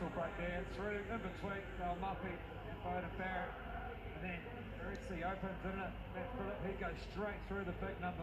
whistle there. Through, in between, uh, Muffy and Beauden Barrett. And then Ritzy opens, isn't it? Matt Philip, he goes straight through the big number